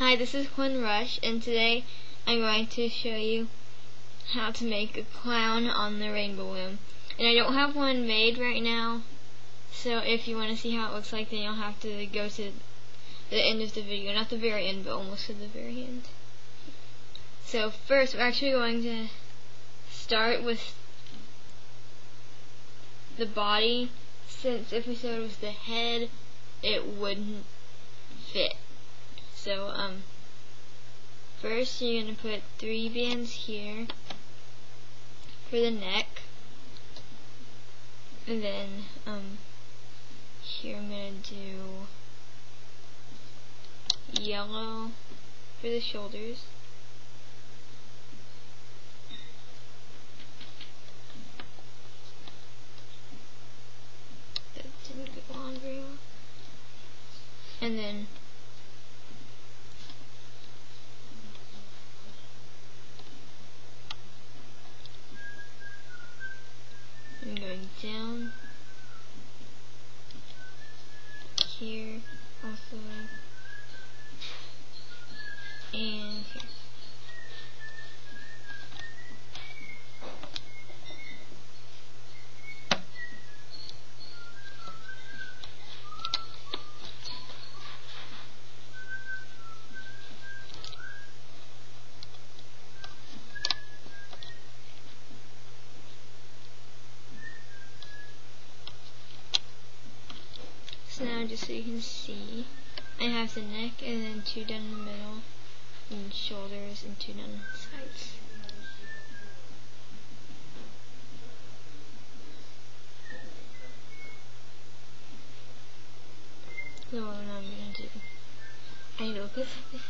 Hi, this is Quinn Rush, and today I'm going to show you how to make a clown on the rainbow loom. And I don't have one made right now, so if you want to see how it looks like, then you'll have to go to the end of the video. Not the very end, but almost to the very end. So first, we're actually going to start with the body, since if we started with the head, it wouldn't fit. So, um, first you're going to put three bands here for the neck. And then, um, here I'm going to do yellow for the shoulders. That didn't on very well. And then I'm going down here also. And here. So you can see, I have the neck and then two down the middle, and shoulders and two down the sides. So what I'm gonna do, I need to look at something.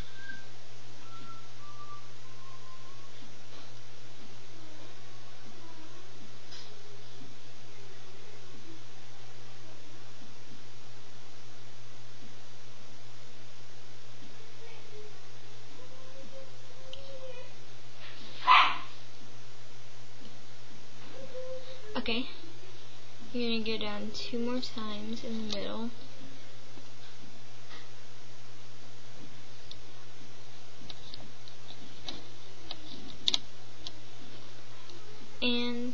Okay. Down two more times in the middle. And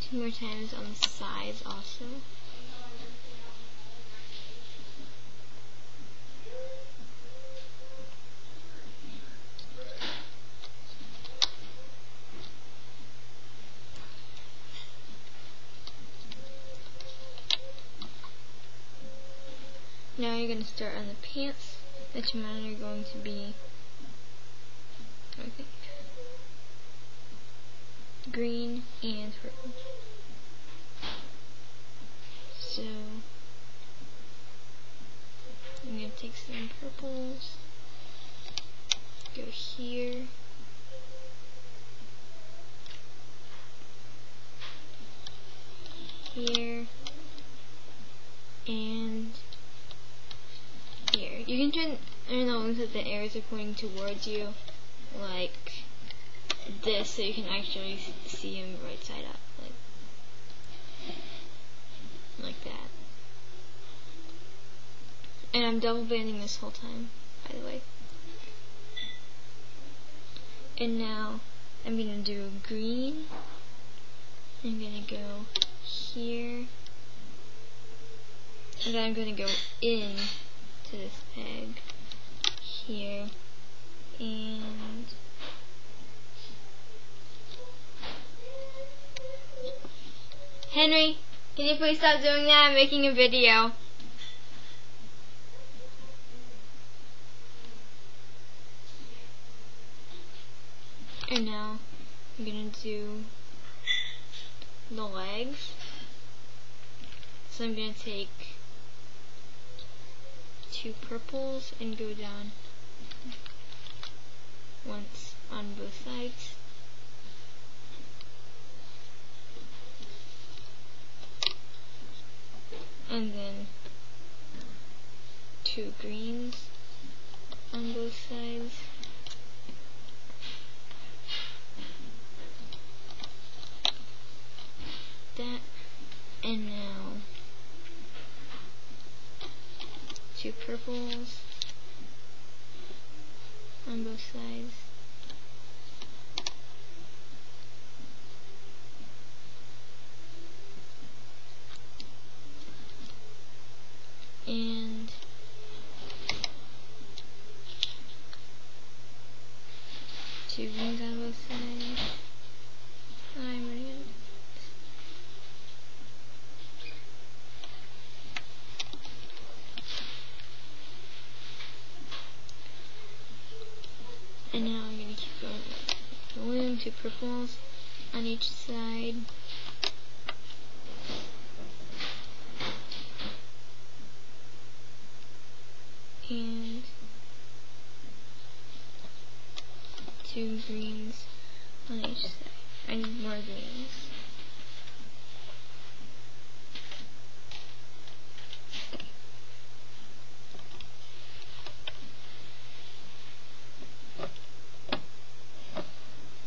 two more times on the sides also. Now you're going to start on the pants, which mine are going to be. Green and purple. So I'm going to take some purples, go here, here, and here. You can turn turn the ones that the arrows are pointing towards you, like this, so you can actually see them right side up, like like that. And I'm double banding this whole time, by the way. And now I'm gonna do green. I'm gonna go here. And then I'm gonna go in to this peg here and Henry, can you please stop doing that? I'm making a video. And now I'm gonna do the legs. So I'm gonna take two purples and go down once on both sides. And then two greens on both sides. That and now two purples on both sides. And two rings on both sides. I'm ready. And now I'm going to keep going two purples on each side. And two greens on each side. I need more greens.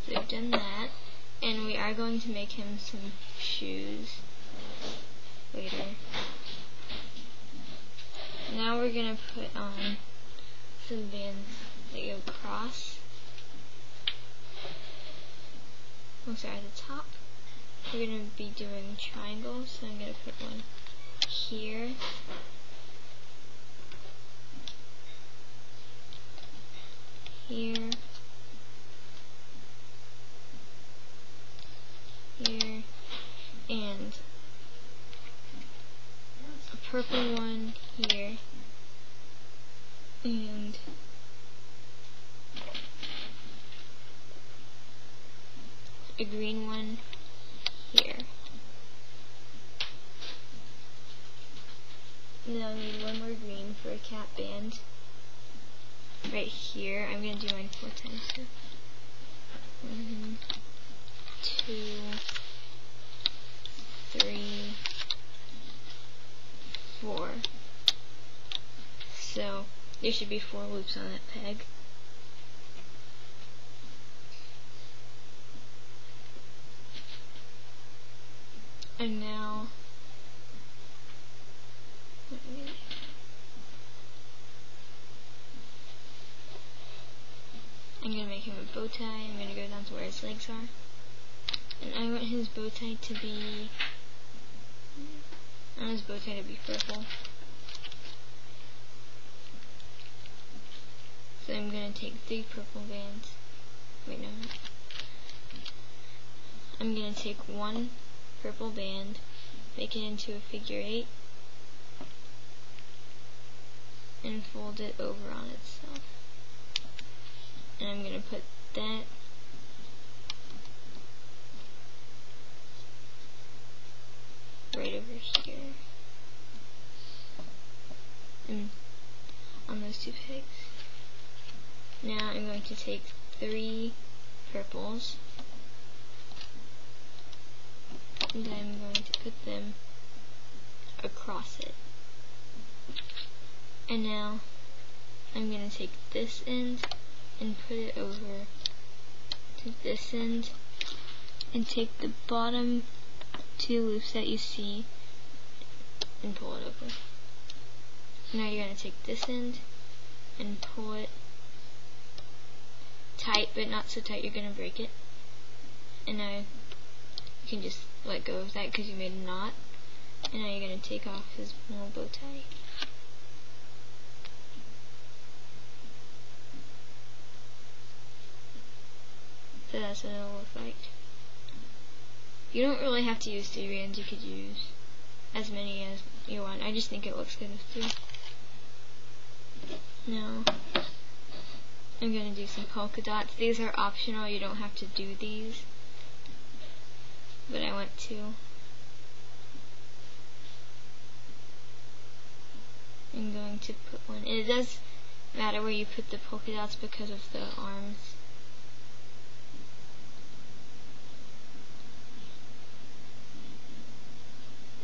So we've done that, and we are going to make him some shoes later. Now we're going to put on some bands that go across. Sorry, at the top. We're going to be doing triangles, so I'm going to put one. Here. Here. And a purple one here. And a green one here. And then I'll need one more green for a cap band. Right here, I'm going to do mine four times. So. One, two, three, four. So, there should be four loops on that peg. And now, I'm going to make him a bow tie. I'm going to go down to where his legs are. And I want his bow tie to be, I want his bow tie to be purple. So I'm going to take three purple bands. Wait, no. I'm going to take one purple band, make it into a figure eight, and fold it over on itself. And I'm going to put that right over here. And on those two pegs. Now I'm going to take three purples and I'm going to put them across it. And now I'm going to take this end and put it over to this end and take the bottom two loops that you see and pull it over. Now you're going to take this end and pull it tight, but not so tight you're going to break it. And now you can just let go of that because you made a knot. And now you're going to take off his little bow tie. So that's what it'll look like. You don't really have to use three bands, you could use as many as you want. I just think it looks good with two. Now, I'm going to do some polka dots. These are optional, you don't have to do these. But I want to. I'm going to put one. It does matter where you put the polka dots because of the arms.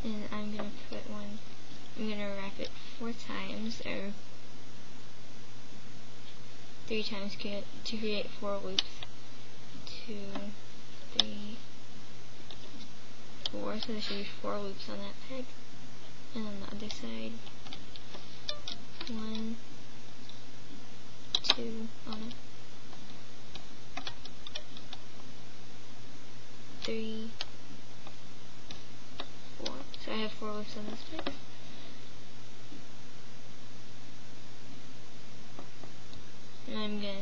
And I'm going to put one, I'm going to wrap it four times, or three times to create four loops. Two, three, four, so there should be four loops on that peg. And on the other side, One, two it. Three, four. So I have four loops on this bit. And I'm gonna,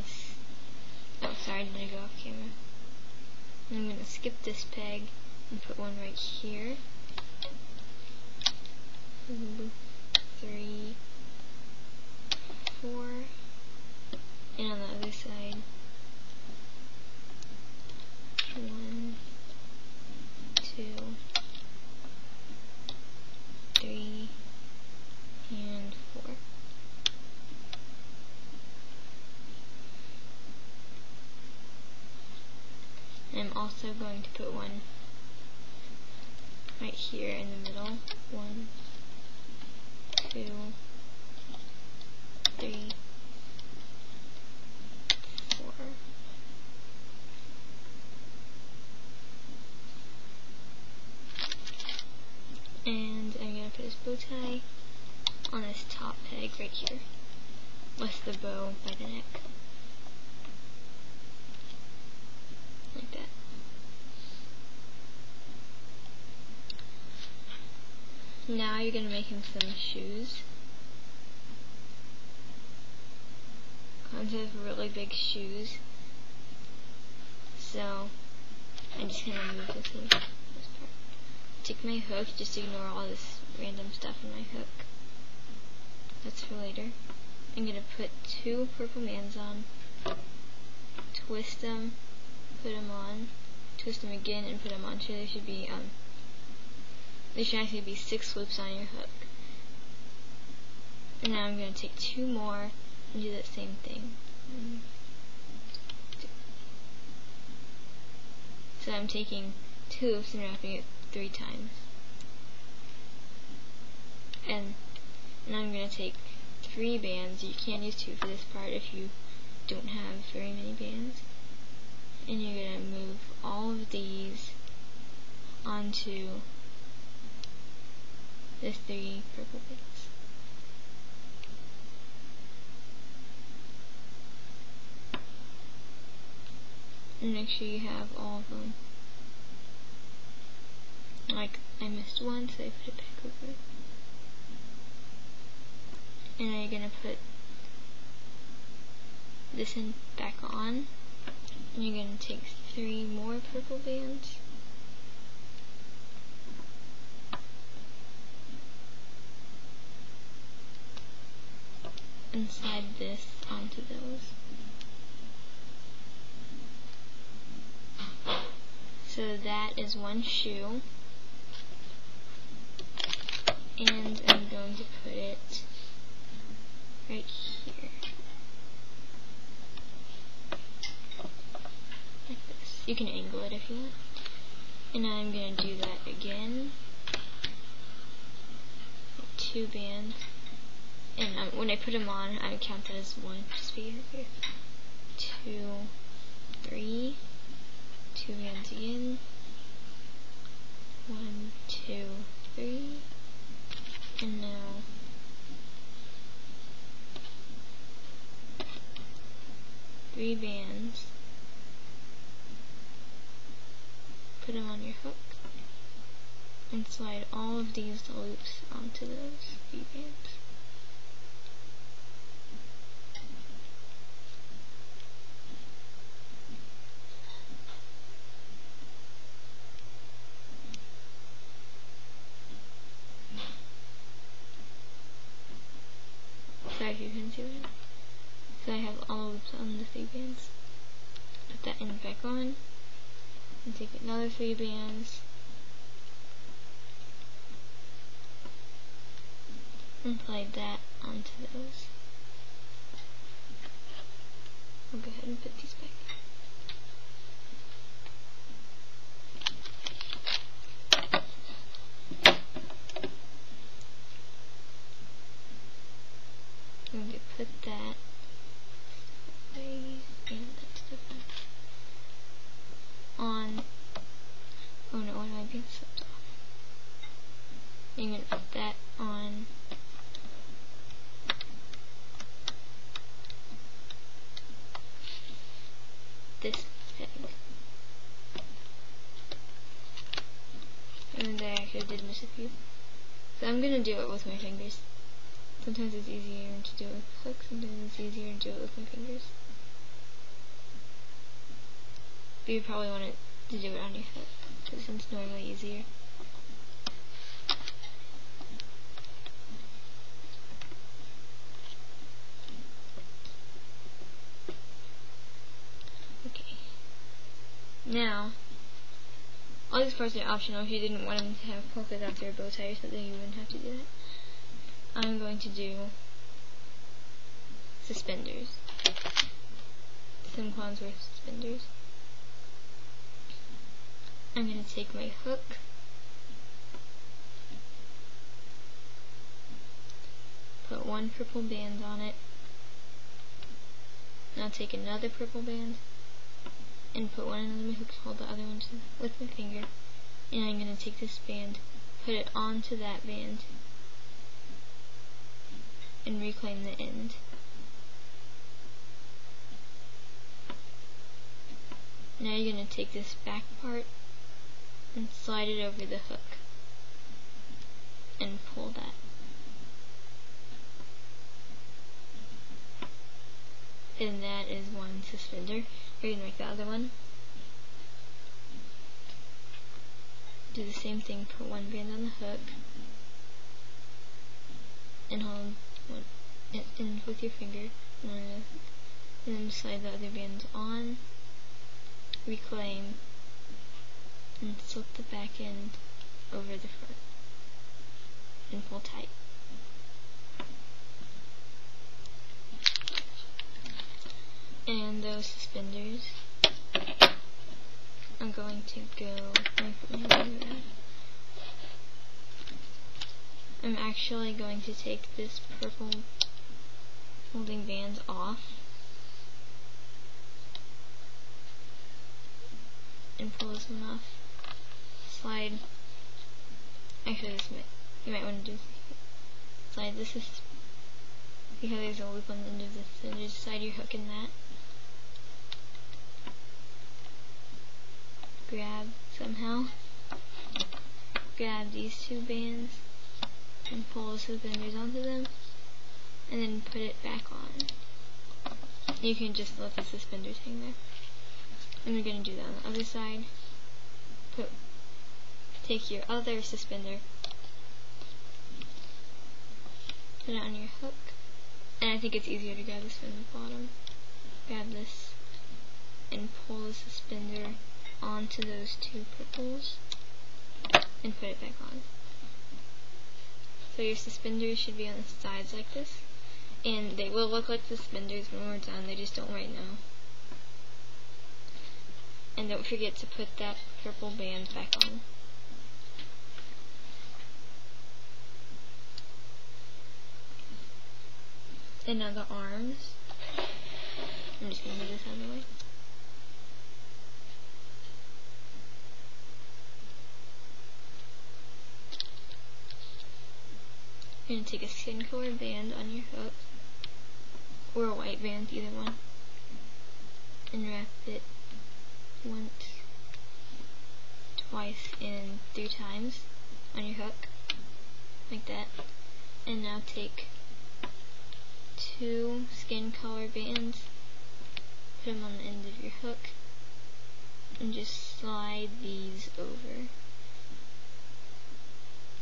oh sorry, I didn't go off camera. And I'm gonna skip this peg and put one right here. Three, four, and on the other side, one, two, three, and four. I'm also going to put one right here in the middle. One, two, three, four. And I'm going to put this bow tie on this top peg right here with the bow by the neck. Like that. Now you're going to make him some shoes. Cons have really big shoes. So, I'm just going to move this, in, this part. Take my hook, just ignore all this random stuff in my hook. That's for later. I'm going to put two purple bands on, twist them, put them on, twist them again, and put them on. So they should be um, there should actually be six loops on your hook. And now I'm going to take two more and do that same thing. So I'm taking two loops and wrapping it three times. And now I'm going to take three bands. You can use two for this part if you don't have very many bands. And you're going to move all of these onto there's three purple bits. And make sure you have all of them. Like, I missed one, so I put it back over. And then you're gonna put this in back on. And you're gonna take three more purple bands. And slide this onto those. So that is one shoe. And I'm going to put it right here. Like this. You can angle it if you want. And I'm going to do that again. Two bands and um, when I put them on, I count that as one speed here. Two, three, two hands again. One, two, three, and now three bands. Put them on your hook and slide all of these loops onto those three bands. Sorry if you can see that. So I have all loops on the three bands. Put And take another three bands. And slide that onto those. I'll go ahead and put these back. going to put that away and that's different on oh no one might be slipped off I'm going to put that on peg. I did miss a few. So I'm gonna do it with my fingers. Sometimes it's easier to do it with hooks, sometimes it's easier to do it with my fingers. But you probably want to do it on your hook, because it's normally easier. Okay. Now, all these parts are optional. If you didn't want them to have polka dots or bow tie or something, you wouldn't have to do that. I'm going to do suspenders. Some Clownsworth suspenders. I'm going to take my hook put one purple band on it. Now take another purple band and put one on my hook, hold the other one to, with my finger, and I'm going to take this band, put it onto that band, and reclaim the end. Now you're going to take this back part and slide it over the hook and pull that. And that is one suspender. You're going to make the other one. Do the same thing, put one band on the hook and hold one in with your finger and then slide the other band on, reclaim, and slip the back end over the front and pull tight. Suspenders. I'm going to go I'm actually going to take this purple holding band off and pull this one off. Slide. Actually this might you might want to do slide this is because there's a loop on the end of this and just slide your hook in that grab somehow, grab these two bands and pull the suspenders onto them and then put it back on. You can just let the suspenders hang there. And we're going to do that on the other side. Put, take your other suspender, put it on your hook, and I think it's easier to grab this from the bottom. Grab this and pull the suspender onto those two purples and put it back on. So your suspenders should be on the sides like this. And they will look like suspenders when we're done, they just don't right now. And don't forget to put that purple band back on. And now the arms. I'm just going to move this out of the way. You're going to take a skin color band on your hook, or a white band, either one, and wrap it once, twice, and three times on your hook, like that. And now take two skin color bands, put them on the end of your hook, and just slide these over.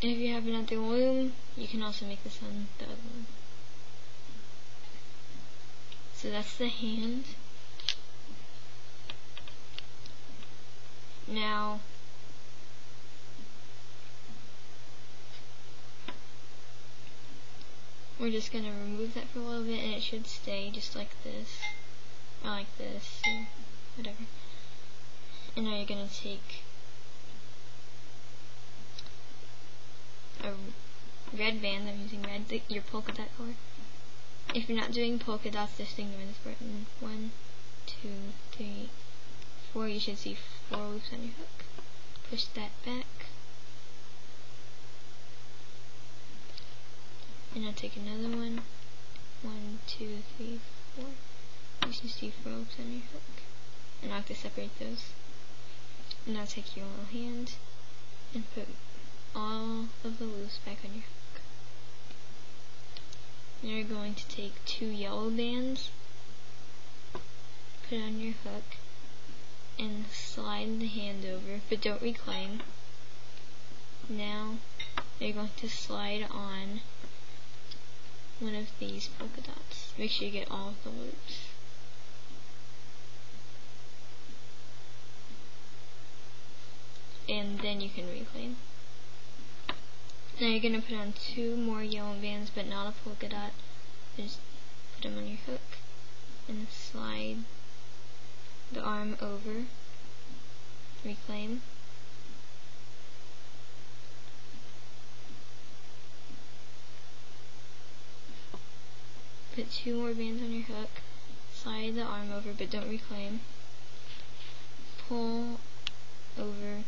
And if you have another loom, you can also make this on the other one. So that's the hand. Now, we're just going to remove that for a little bit and it should stay just like this, or like this, whatever. And now you're going to take a red band. I'm using red, the, your polka dot color. If you're not doing polka dots, just ignore this button. One, two, three, four. You should see four loops on your hook. Push that back. And I'll take another one. One, two, three, four. You should see four loops on your hook. and I have to separate those. Now take your little hand and put all of the loops back on your hook. You're going to take two yellow bands, put on your hook, and slide the hand over, but don't reclaim. Now you're going to slide on one of these polka dots. Make sure you get all of the loops. And then you can reclaim. Now you're going to put on two more yellow bands, but not a polka dot. Just put them on your hook and slide the arm over, reclaim, Put two more bands on your hook. Slide the arm over, but don't reclaim. Pull over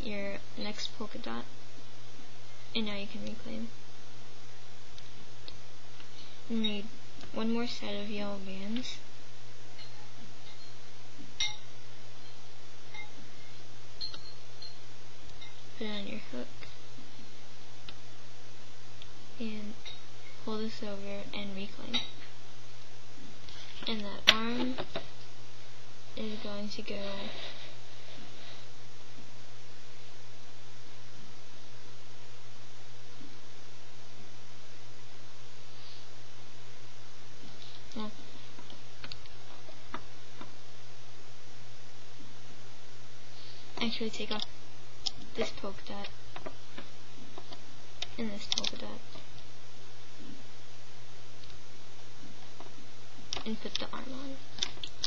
your next polka dot. And now you can reclaim. Need one more set of yellow bands. Put it on your hook. And pull this over and reclaim. And that arm is going to go Actually take off this polka dot and this polka dot. and put the arm on.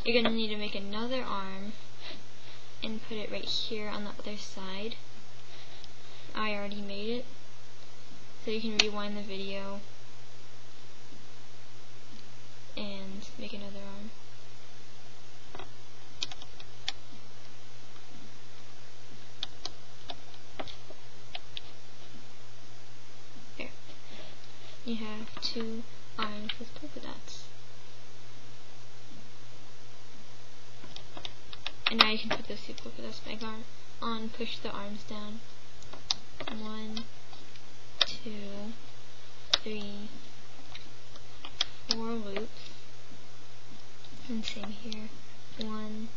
You're going to need to make another arm and put it right here on the other side. I already made it. So you can rewind the video and make another arm. You have two arms with polka dots. And now you can put the super polka dots back on, on, push the arms down. One, two, three, four loops. And same here. One,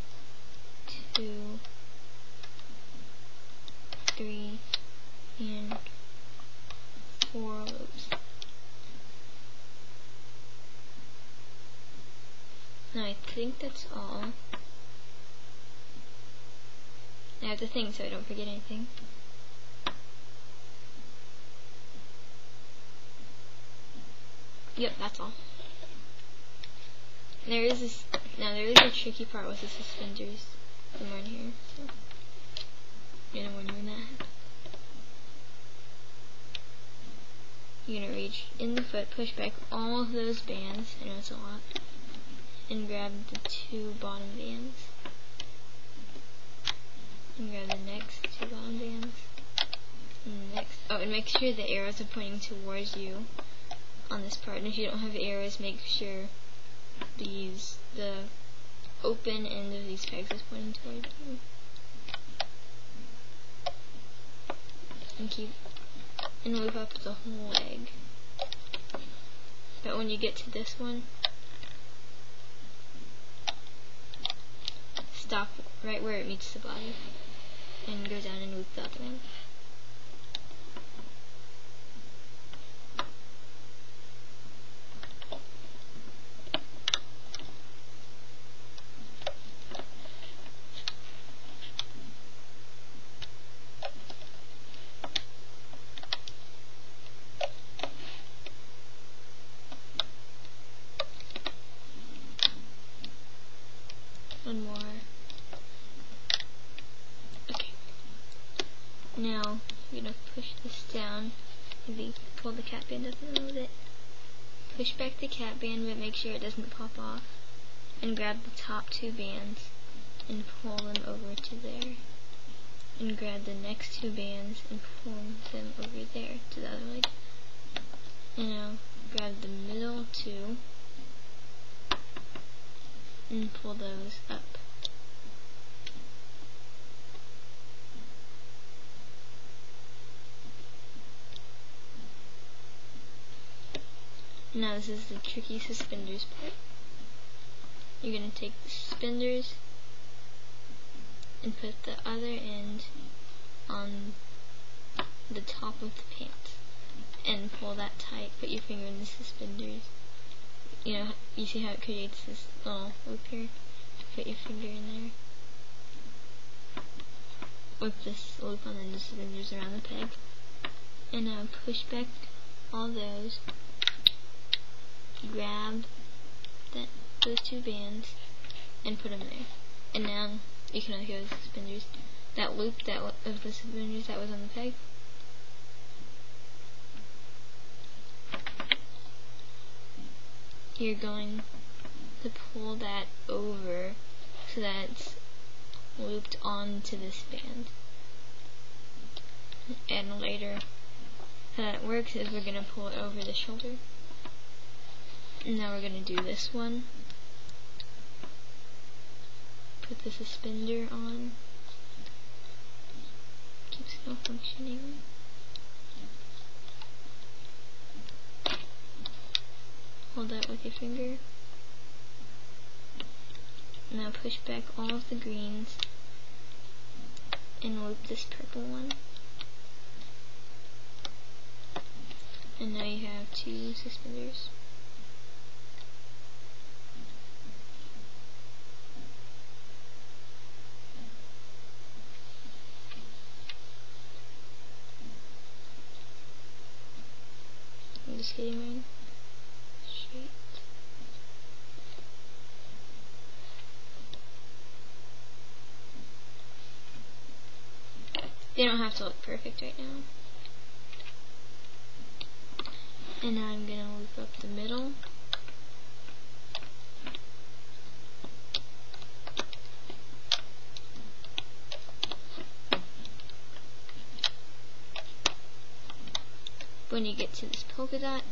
two, three, and four loops. I think that's all. I have the thing so I don't forget anything. Yep, that's all. There is this, now there is a tricky part with the suspenders somewhere in here, so I'm gonna warn you that. You're gonna reach in the foot, push back all of those bands, I know it's a lot, and grab the two bottom bands and grab the next two bottom bands. And next, oh, and make sure the arrows are pointing towards you on this part. And if you don't have arrows, make sure these the open end of these pegs is pointing towards you. And keep and move up the whole leg. But when you get to this one, stop right where it meets the body and go down and loop the other one. One more. Now, you're going to push this down, maybe pull the cap band up a little bit. Push back the cap band, but make sure it doesn't pop off. And grab the top two bands and pull them over to there. And grab the next two bands and pull them over there to the other leg. And now grab the middle two and pull those up. Now this is the tricky suspenders part. You're going to take the suspenders and put the other end on the top of the pants and pull that tight. Put your finger in the suspenders. You know, you see how it creates this little loop here? Put your finger in there. With this loop on the suspenders around the peg. And now push back all those. Grab those two bands and put them there. And now you can undo the suspenders. That loop that of the suspenders that was on the peg you're going to pull that over so that it's looped onto this band. And later, how that works is we're going to pull it over the shoulder. And now we're going to do this one. Put the suspender on. Keeps it all functioning. Hold that with your finger. Now push back all of the greens and loop this purple one. And now you have two suspenders. Getting mine. They don't have to look perfect right now. And now I'm going to loop up the middle. When you get to this polka dot,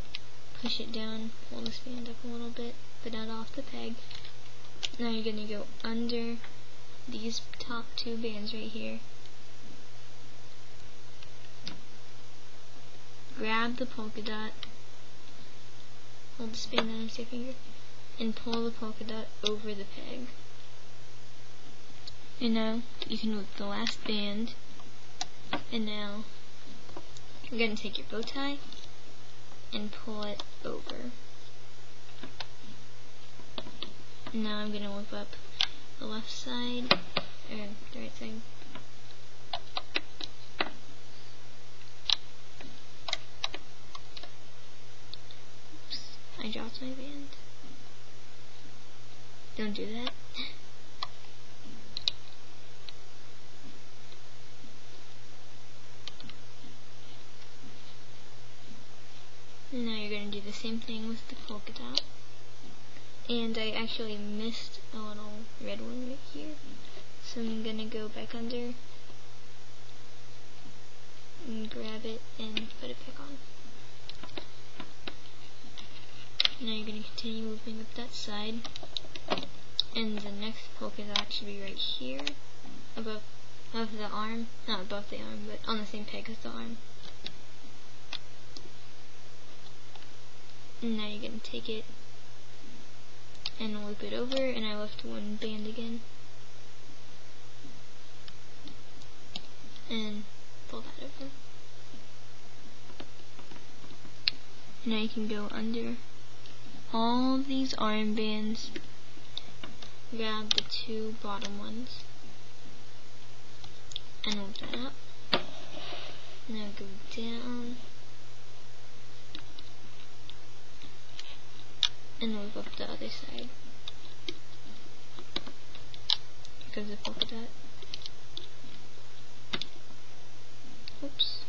push it down, pull this band up a little bit, but not off the peg. Now you're going to go under these top two bands right here grab the polka dot, hold the spin on your finger, and pull the polka dot over the peg. And now you can loop the last band, and now you're going to take your bow tie and pull it over. Now I'm going to loop up the left side, or the right side. Oops, I dropped my band. Don't do that. Now you're going to do the same thing with the polka dot. And I actually missed a little red one right here. So I'm going to go back under and grab it and put it back on. Now you're going to continue moving up that side. And the next polka dot should be right here, above, above the arm. Not above the arm, but on the same peg as the arm. And now you're going to take it and loop it over, and I left one band again. And pull that over. Now you can go under all these armbands, grab the two bottom ones, and open up. Now go down, and move up the other side. Here goes the polka dot. Oops.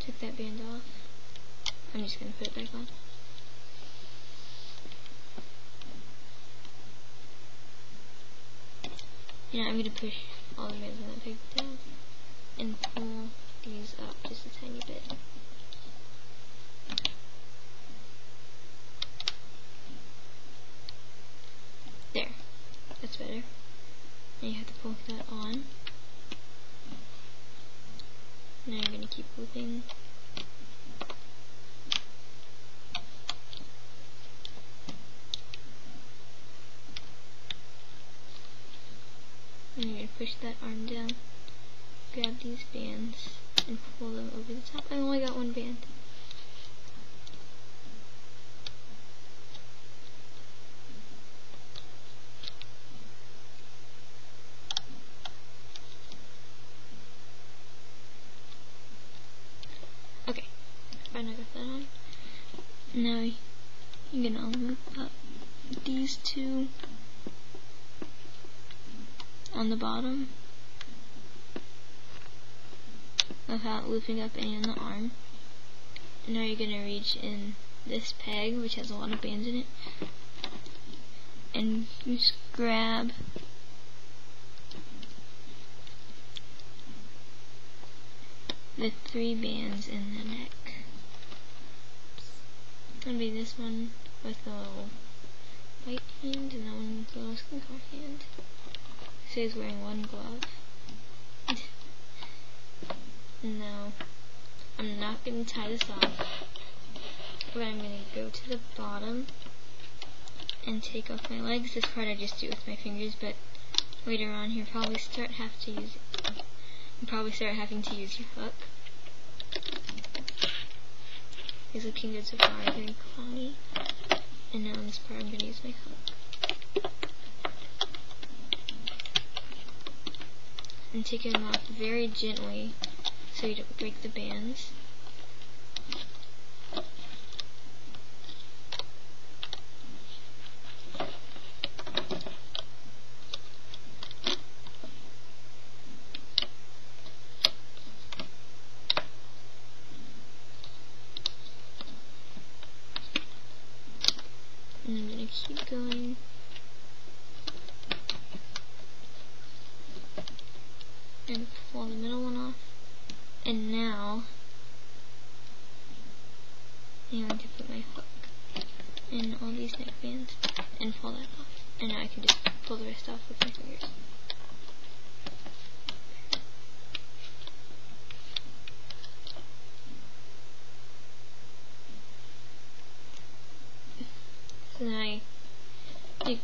Took that band off. I'm just to put it back on. Now I'm to push all the bands on that paper down and pull these up just a tiny bit. Better. And you have to pull that on. Now you're going to keep looping. And you're going to push that arm down, grab these bands, and pull them over the top. I only got one band. Okay, finally got that on. Now you're gonna loop up two on the bottom without looping up any on the arm. And now you're going to reach in this peg, which has a lot of bands in it, and just grab the three bands in the neck. It's going to be this one with the little white hand and that one with little skin color hand say he's wearing one glove. no, I'm not going to tie this off. But I'm going to go to the bottom and take off my legs. This part I just do with my fingers, but later on here probably start have to use you probably start having to use your hook. It's looking good so far, very cloudy. And now on this part I'm going to use my hook. and take them off very gently so you don't break the bands. And I'm to keep going and pull the middle one off. And now I'm going to put my hook in all these neck bands and pull that off. And now I can just pull the rest off with my fingers. Now I, you,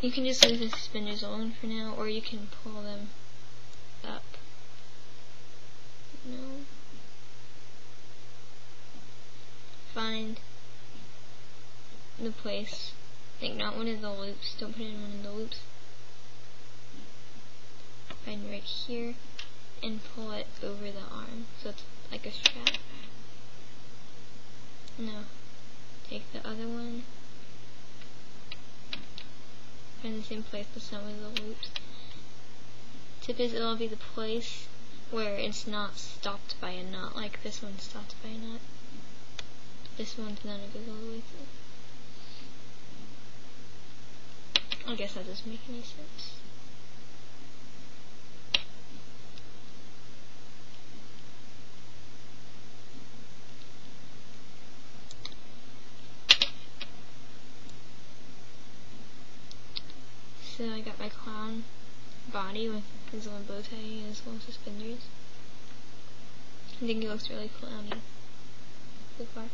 you can just leave the suspenders alone for now, or you can pull them up. No. Find the place. Like not one of the loops. Don't put it in one of the loops. Find right here and pull it over the arm. So it's like a strap. No. take the other one. Find the same place but some of the loops tip is it'll be the place where it's not stopped by a knot, like this one's stopped by a knot. This one's none of it all the way through. I guess that doesn't make any sense. So I got my clown body with his own bow tie and his own suspenders. I think he looks really clowny so far.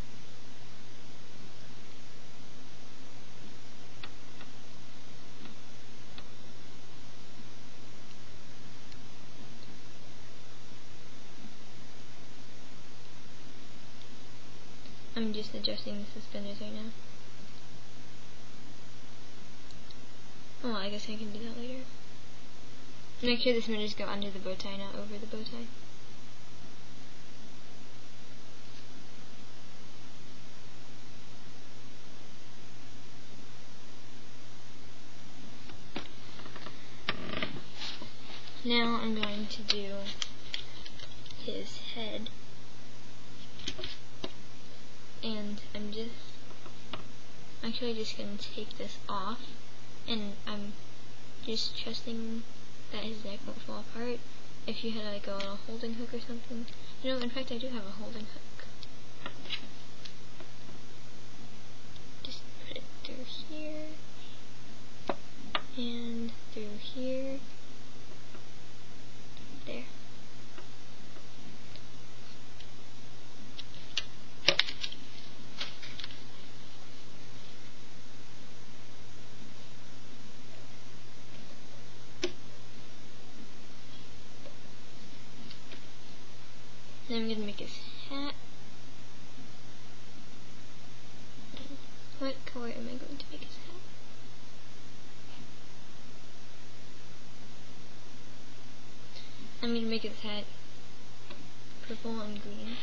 I'm just adjusting the suspenders right now. Oh, I guess I can do that later. Make sure the suspenders go under the bow tie, not over the bow tie. Now I'm going to do his head. And I'm just actually just going to take this off and I'm just trusting that his deck won't fall apart if you had like a little holding hook or something. You know, in fact I do have a holding hook. Just put it through here and through here. There. Purple and green.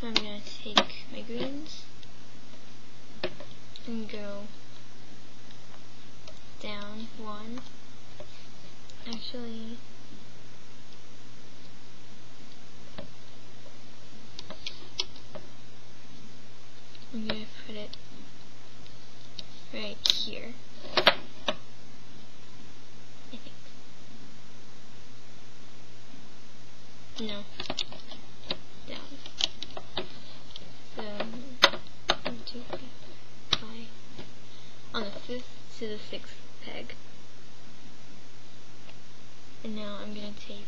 So I'm going to take my greens and go down one. Actually, I'm going to put it right here. I think. No. Down. So, one, two, three, five. On the fifth to the sixth peg. And now I'm going to take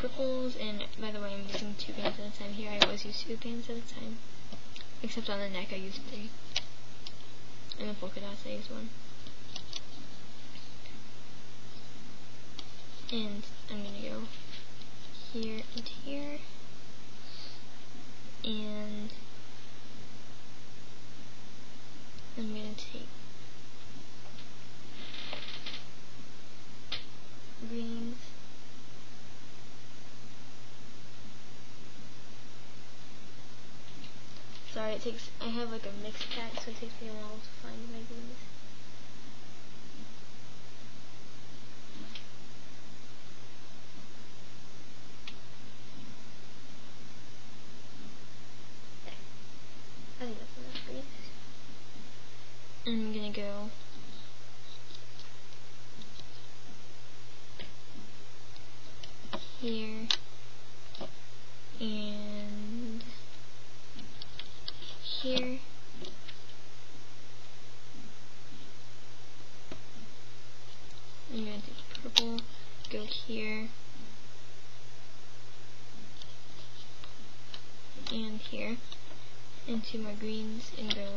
purples, and by the way, I'm using two bands at a time here. I always use two bands at a time. Except on the neck, I use three. And the polka dots, I use one. And I'm going to go here and here. And I'm going to take greens Sorry, it takes, I have like a mixed pack, so it takes me a while to find my greens. I think that's enough greens. I'm gonna go. Here. And here. I'm gonna do purple. Go here. And here. Into my greens and go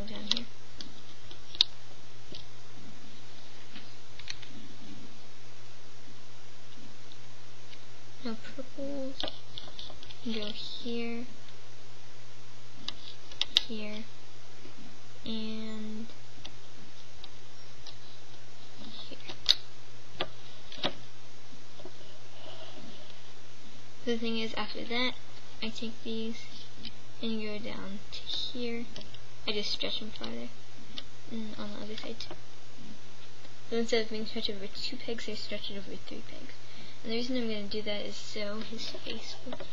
Now purples go here, here, and here. The thing is, after that, I take these and go down to here. I just stretch them farther, and on the other side too. So instead of being stretched over two pegs, I stretch it over three pegs. And the reason I'm going to do that is so his face will fit.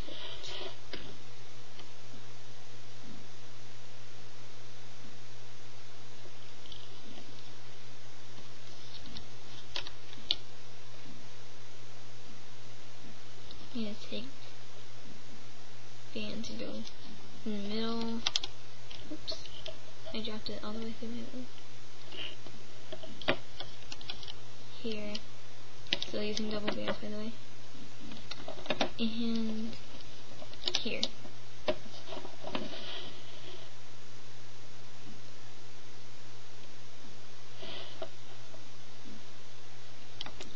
I'm going to take bands and go in the middle. Oops. I dropped it all the way through my middle. Here. Still using double bands, by the way. And here.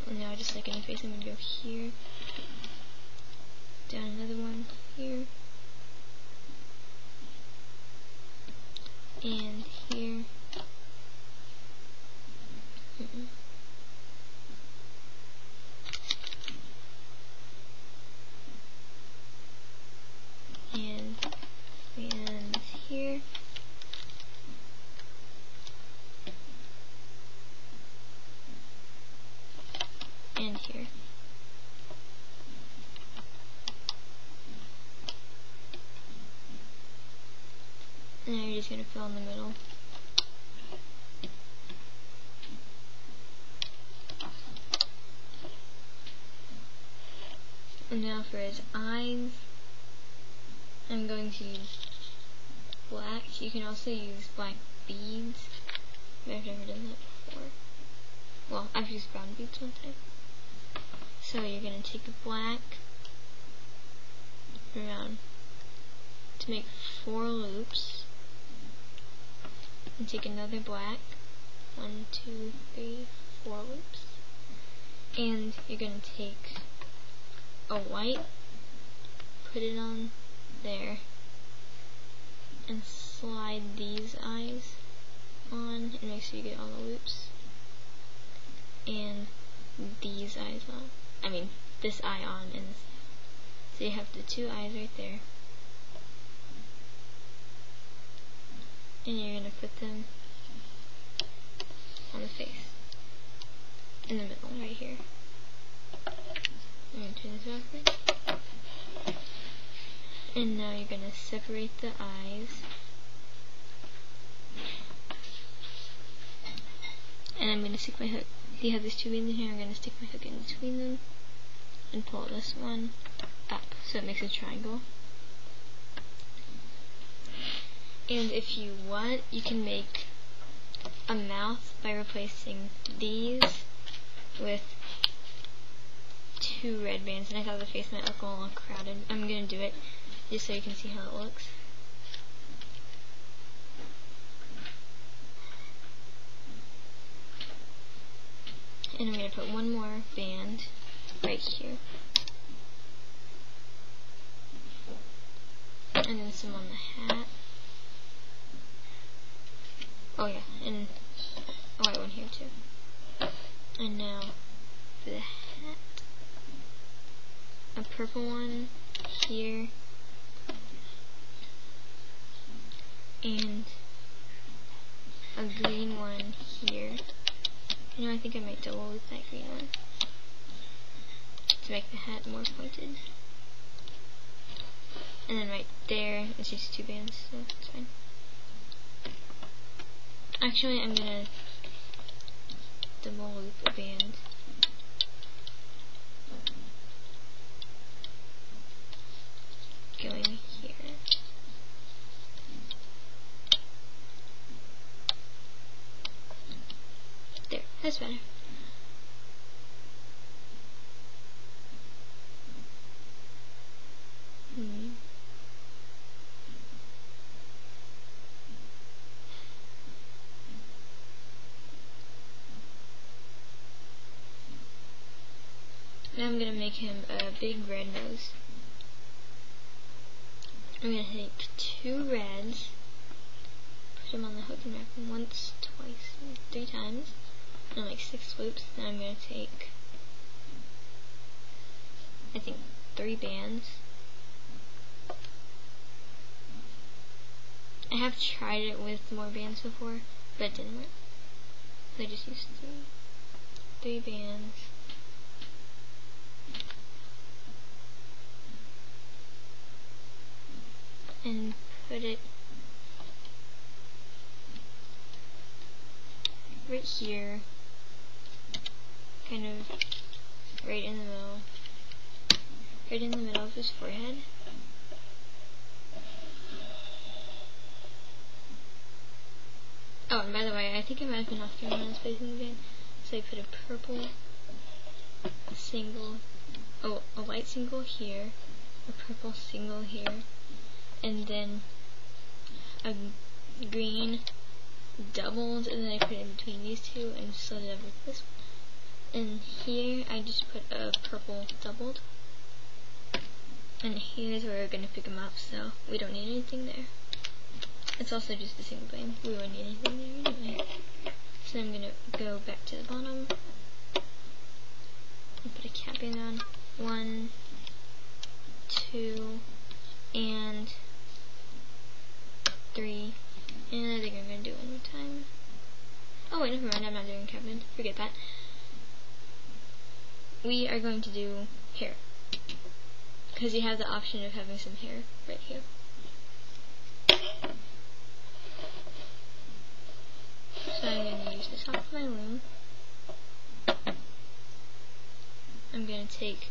And now just like any face, I'm going to go here. Down another one here. And here. Mm -mm. and and here and here and fill in the middle and now for his eyes I'm going to use black. You can also use black beads. I've never done that before. Well, I've used brown beads one time. So you're going to take a black around to make four loops. And take another black. One, two, three, four loops. And you're going to take a white, put it on there and slide these eyes on and make sure you get all the loops and these eyes on. I mean, this eye on and so you have the two eyes right there. And you're going to put them on the face. In the middle, right here. I'm going to turn this over. And now you're going to separate the eyes. And I'm going to stick my hook. You have these two in here. I'm going to stick my hook in between them and pull this one up so it makes a triangle. And if you want, you can make a mouth by replacing these with two red bands. And I thought the face might look a little crowded. I'm going to do it just so you can see how it looks. And I'm going to put one more band right here. And then some on the hat. Oh yeah, and a white one here too. And now for the hat, a purple one here, and a green one here. You know, I think I might double with that green one to make the hat more pointed. And then right there, it's just two bands, so it's fine. Actually, I'm gonna double loop a band. Going here. There, that's better. Now I'm going to make him a big red nose. I'm going to take two reds, put them on the hook and wrap them once, twice, three times, and make six loops. Then I'm going to take, I think, three bands. I have tried it with more bands before, but it didn't work. So I just used three, three bands. And put it right here, kind of right in the middle, right in the middle of his forehead. Oh, and by the way, I think I might have been off camera this spacing again. So I put a purple single, oh, a white single here, a purple single here, and then a green doubled and then I put it in between these two and slid it over this. And here I just put a purple doubled. And here's where we're going to pick them up, so we don't need anything there. It's also just a single band. We won't need anything there anyway. So I'm going to go back to the bottom and put a cap band on. One, two, and three, and I think I'm going to do one more time. Oh wait, never mind, I'm not doing cap band. Forget that. We are going to do hair. Because you have the option of having some hair right here. So I'm going to use this of my loom. I'm going to take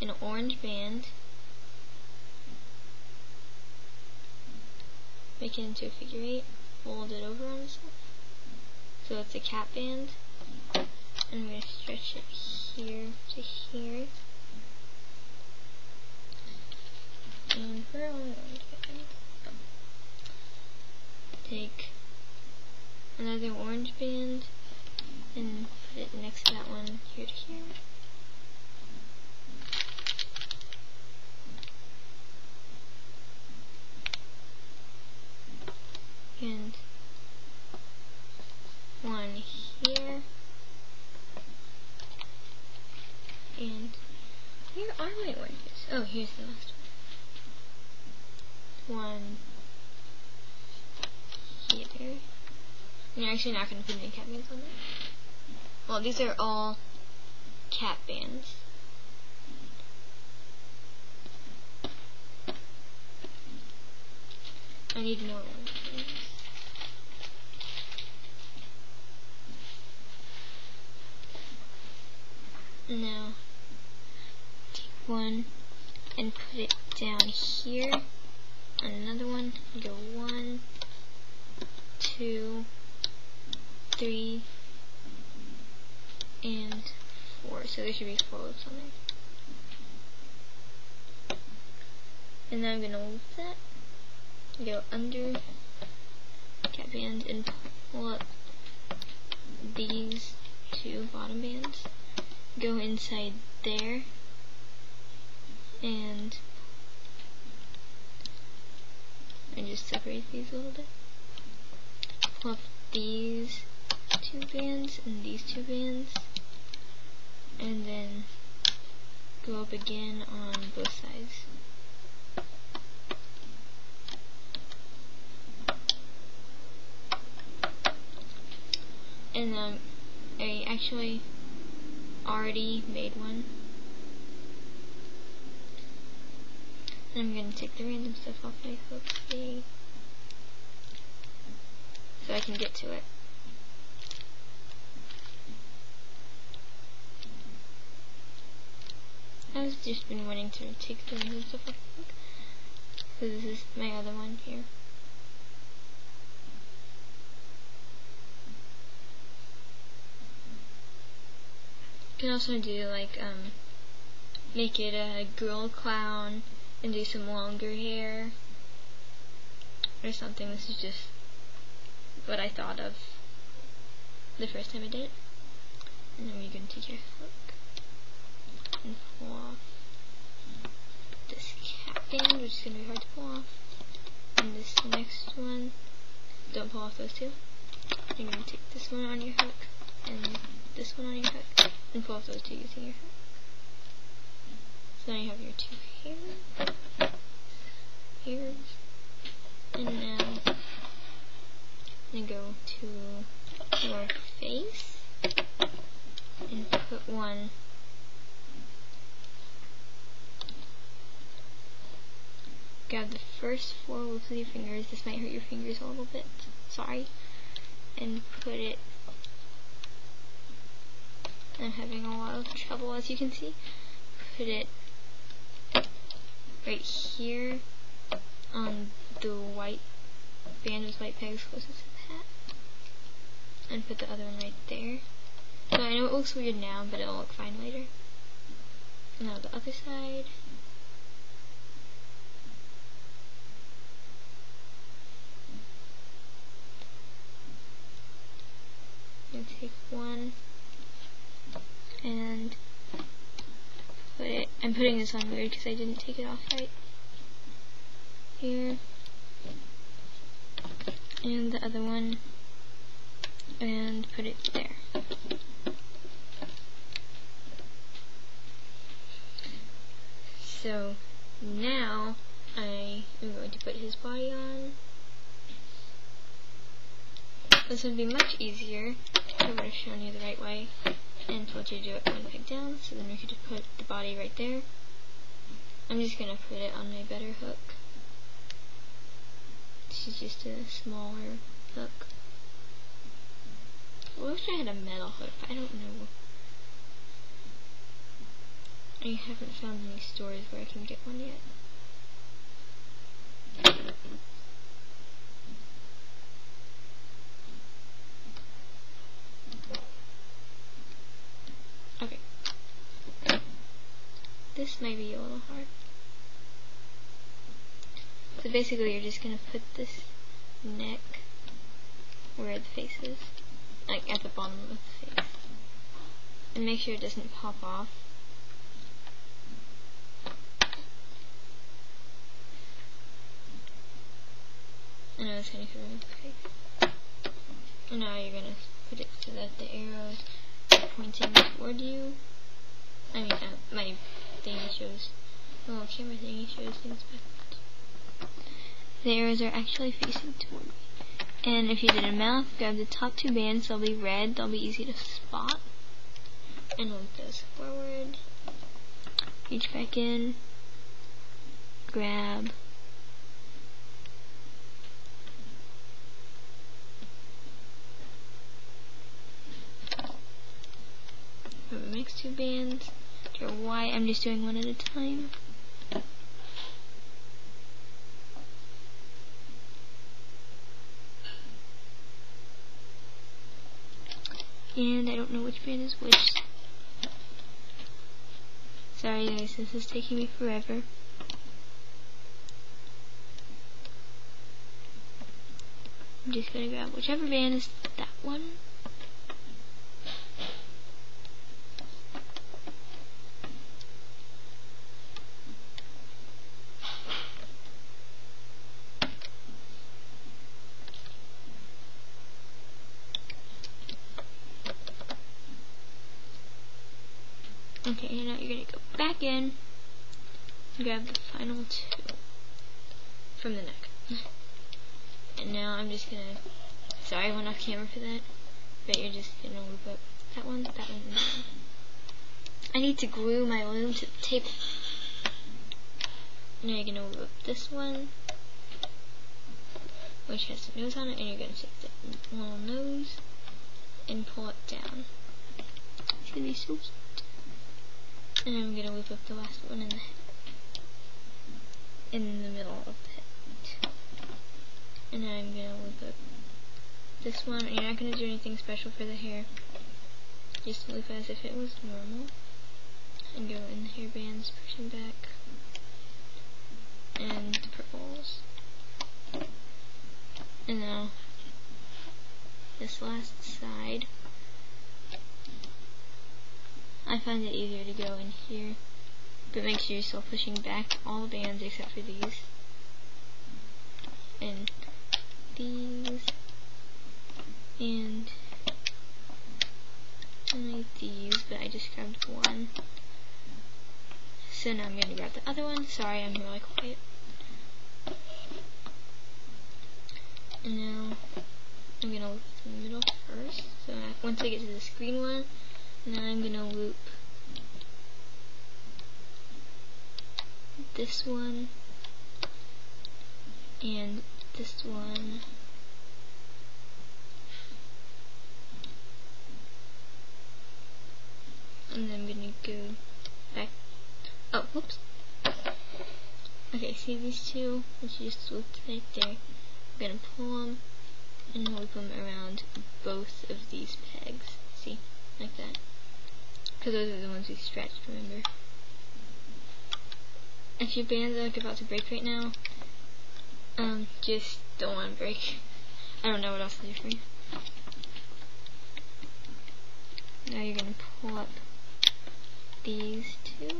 an orange band make it into a figure eight, fold it over on itself. So it's a cap band. And I'm going to stretch it here to here. And where Take another orange band and put it next to that one here to here. second one here. And where are my oranges? Oh, here's the last one. One here. And you're actually not going to put any cap bands on there? Well, these are all cap bands. I need more ones. Now, take one and put it down here. Another one, go one, two, three, and four. So there should be four loops on there. And then I'm going to loop that. Go under cap bands and pull up these two bottom bands. Go inside there and and just separate these a little bit. Pull up these two bands and these two bands and then go up again on both sides. And um, I actually already made one. And I'm going to take the random stuff off my hook so I can get to it. I've just been wanting to take the random stuff off my hook. So this is my other one here. Can also do like um make it a girl clown and do some longer hair or something. This is just what I thought of the first time I did it. And then you're going to take your hook and pull off this band, which is going to be hard to pull off. And this next one, don't pull off those two. You're going to take this one on your hook and this one on your hook and pull off those two using your hook. So now you have your two hairs, hairs, and now I'm go to your face and put one grab the first four loops with your fingers. This might hurt your fingers a little bit. Sorry. And put it I'm having a lot of trouble as you can see. Put it right here on the white band with white pegs closest to the hat. And put the other one right there. So I know it looks weird now, but it'll look fine later. Now the other side. And take one and put it, I'm putting this on weird because I didn't take it off right here. And the other one and put it there. So now I am going to put his body on. This would be much easier if I would have shown you the right way and told you to do it one peg down, so then we could just put the body right there. I'm just going to put it on my better hook. This is just a smaller hook. I wish I had a metal hook, I don't know. I haven't found any stores where I can get one yet. This might be a little hard. So basically you're just going to put this neck where the face is, like at the bottom of the face. And make sure it doesn't pop off. I know it's kind of covering the face. And now you're going to put it so that the arrows are pointing toward you. I mean, uh, my shows little camera shows things back. The arrows are actually facing toward me. And if you did a mouth, grab the top two bands, they'll be red, they'll be easy to spot. And move those forward. Reach back in. Grab. Next two bands. Why I'm just doing one at a time. and I don't know which band is which. Sorry guys, this is taking me forever. I'm just gonna grab whichever band is that one. Okay, now you're gonna back grab the final two from the neck. And now I'm just gonna, sorry I went off camera for that, but you're just gonna loop up that one, that one, and that one. I need to glue my loom to the table. Now you're gonna loop up this one, which has a nose on it, and you're gonna take the little nose and pull it down. It's gonna be so. And I'm gonna loop up the last one in the in the middle of the head. And I'm gonna loop up this one. You're not gonna do anything special for the hair. Just loop as if it was normal. And go in the hair bands, pushing back. And the purples. And now this last side. I find it easier to go in here. But make sure you're still pushing back all the bands except for these. And these. And only these, but I just grabbed one. So now I'm going to grab the other one. Sorry, I'm really quiet. And now I'm going to look in the middle first. So once I get to this green one, now I'm gonna loop this one and this one. And then I'm gonna go back oh whoops. Okay see these two? Which you just looped right there. I'm gonna pull them and loop them around both of these pegs. See like that because those are the ones we stretched, remember? If your band's like about to break right now, um, just don't want to break. I don't know what else to do for you. Now you're going to pull up these two.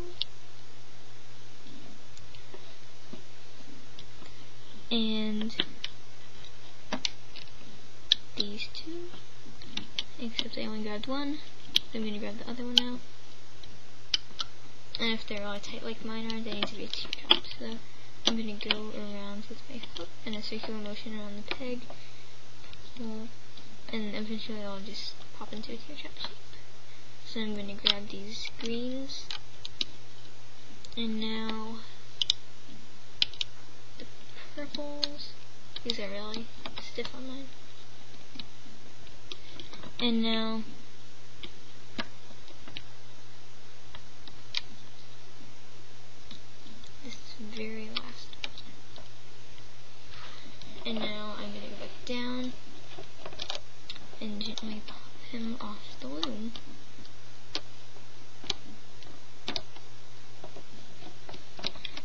And these two. Except I only grabbed one. I'm going to grab the other one now. And if they're really tight like mine are, they need to be teardrop. So I'm going to go around with my foot in a circular motion around the peg. and eventually I'll just pop into a teardrop shape. So I'm going to grab these greens. And now the purples. These are really stiff on mine. And now This very last And now I'm going to go back down and gently pop him off the loom.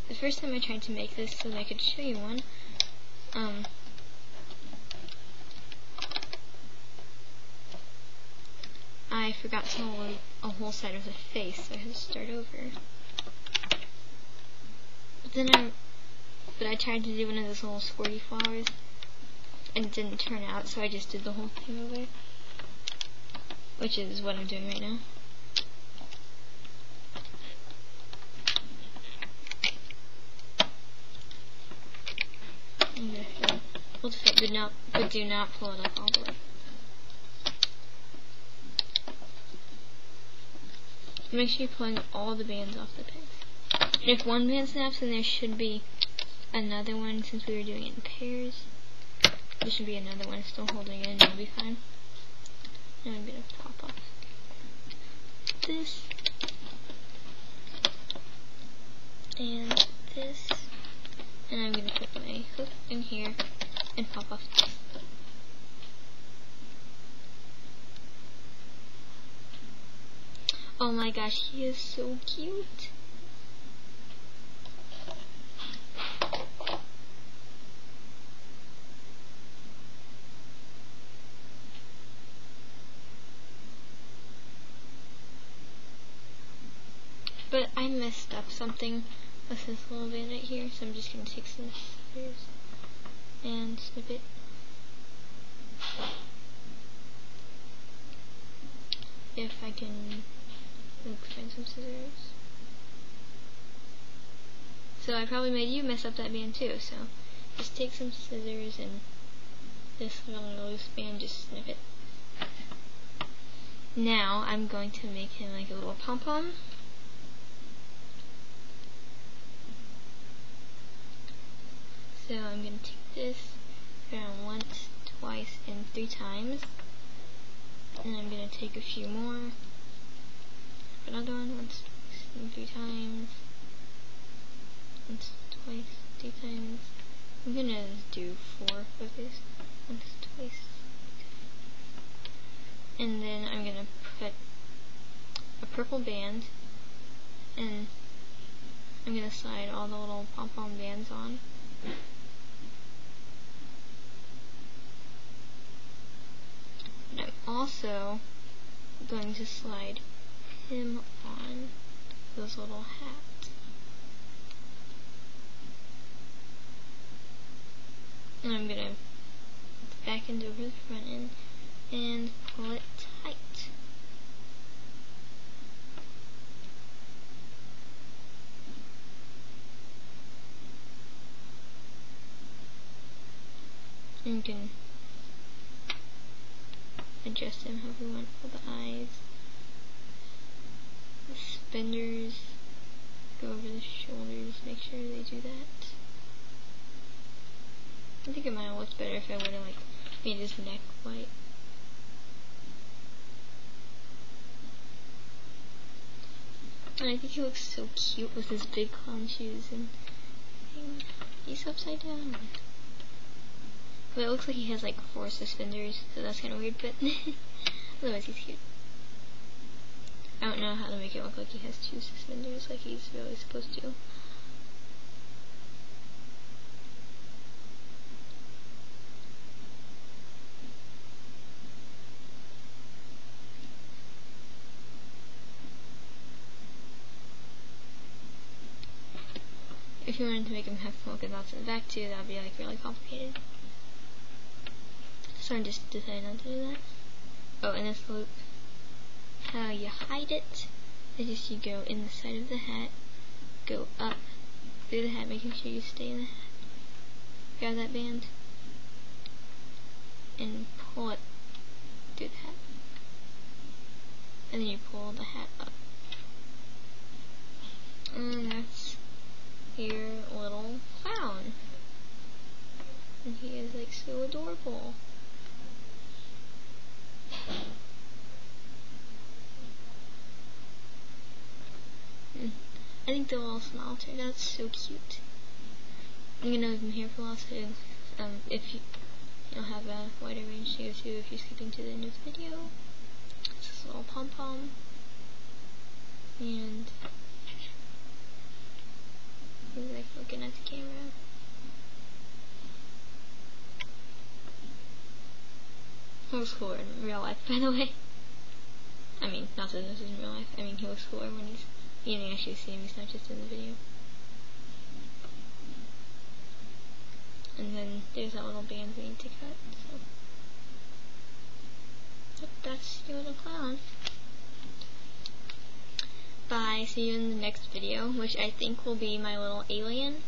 The first time I tried to make this so that I could show you one, um, I forgot to hold a whole side of the face, so I had to start over. But then I, but I tried to do one of those little squirty flowers, and it didn't turn out, so I just did the whole thing over, which is what I'm doing right now. Hold fit, but, not, but do not pull it up all the way. Make sure you're pulling all the bands off the pins. And if one band snaps, then there should be another one, since we were doing it in pairs. There should be another one still holding it, and it'll be fine. Now I'm to pop off this. And this. And I'm to put my hook in here and pop off this. Oh my gosh, he is so cute. But I messed up something with this little bit right here, so I'm just going to take some scissors and snip it. If I can find some scissors. So I probably made you mess up that band too, so just take some scissors and this little loose band, just snip it. Now I'm going to make him like a little pom-pom. So I'm going to take this around once, twice, and three times. And I'm going to take a few more another one once, twice, three times. Once, twice, three times. I'm gonna do four of these. Once, twice. And then I'm gonna put a purple band and I'm gonna slide all the little pom-pom bands on. And I'm also going to slide him on this little hat. And I'm going to back end over the front end and pull it tight. And you can adjust him however you want for the eyes suspenders, go over the shoulders, make sure they do that. I think it might have looked better if I would have like made his neck white. And I think he looks so cute with his big clown shoes and he's upside down. But it looks like he has like four suspenders, so that's kind of weird, but otherwise he's cute. I don't know how to make it look like he has two suspenders like he's really supposed to. If you wanted to make him have and dots in the back too, that would be like really complicated. So I just decided not to do that. Oh, and this loop how you hide it is just you go in the side of the hat, go up through the hat, making sure you stay in the hat. Grab that band and pull it through the hat. And then you pull the hat up. And that's your little clown. And he is like so adorable. I think the little smile turned That's so cute. I'm gonna leave them here for a while so um, if you, you'll have a wider range to go to if you're skipping to the end of the video. It's this little pom-pom. And he's like looking at the camera. He looks cooler in real life, by the way. I mean, not that this is in real life. I mean, he looks cooler when he's you can actually see him, he's not just in the video. And then there's that little band we need to cut, so. That's your little clown. Bye, see you in the next video, which I think will be my little alien.